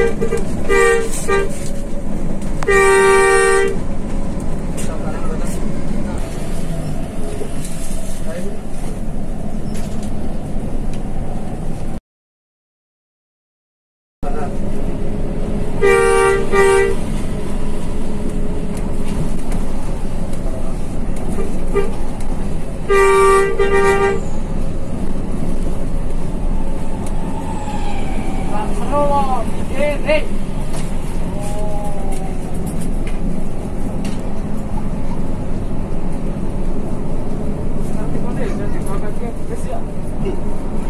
Thank you. 不是有。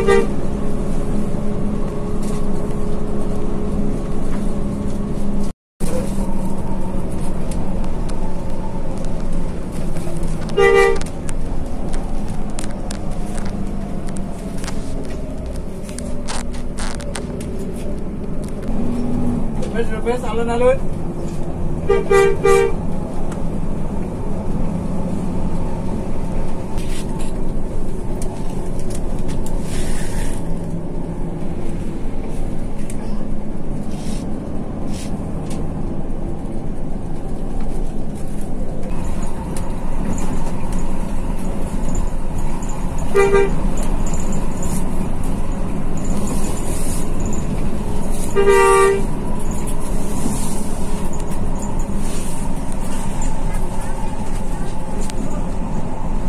Best, best, alle alun.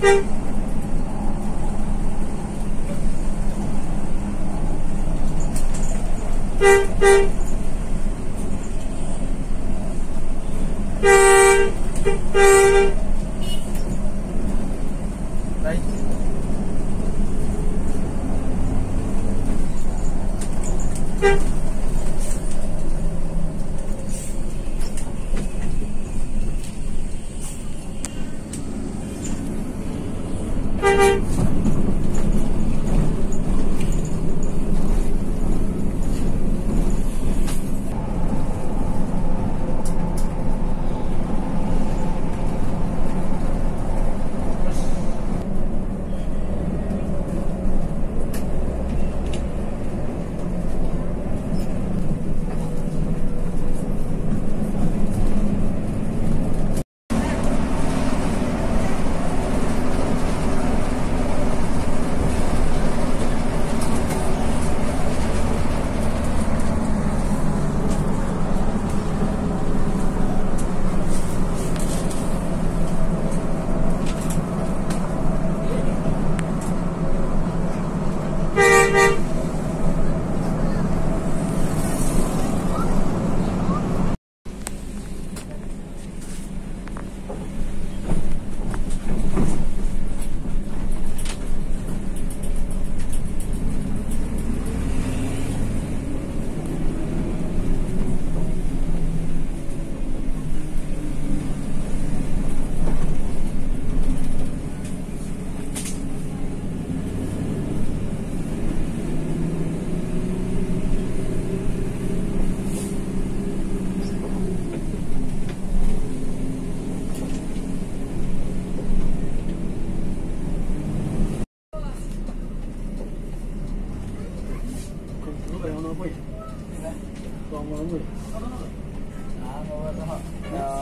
Thank you.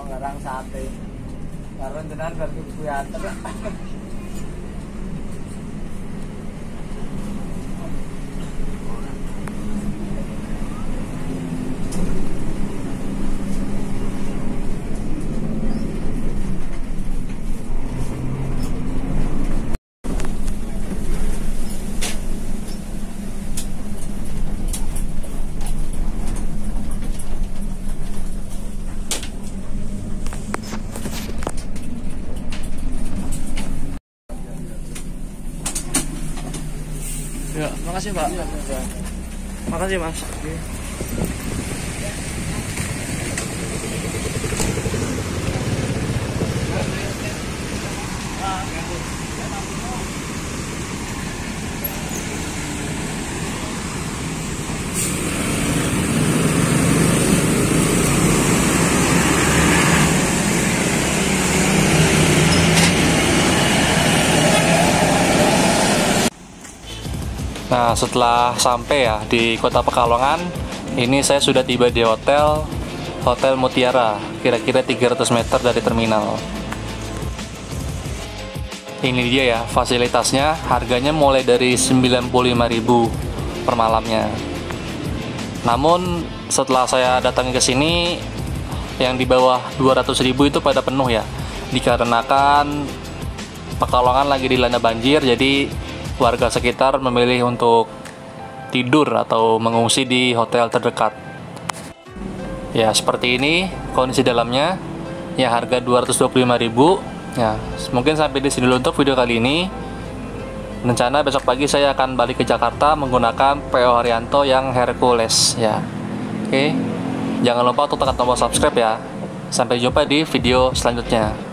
Ngarang sate. Karo jenengan berarti kuyater. Ya, makasih Pak. Makasih Mas. Nah, setelah sampai ya di Kota Pekalongan, ini saya sudah tiba di hotel Hotel Mutiara, kira-kira 300 meter dari terminal. Ini dia ya fasilitasnya, harganya mulai dari 95.000 per malamnya. Namun setelah saya datang ke sini yang di bawah 200.000 itu pada penuh ya. Dikarenakan Pekalongan lagi dilanda banjir jadi warga sekitar memilih untuk tidur atau mengungsi di hotel terdekat. Ya, seperti ini kondisi dalamnya. Ya, harga 225.000. Ya, mungkin sampai di sini dulu untuk video kali ini. Rencana besok pagi saya akan balik ke Jakarta menggunakan PO Haryanto yang Hercules ya. Oke. Jangan lupa untuk tekan tombol subscribe ya. Sampai jumpa di video selanjutnya.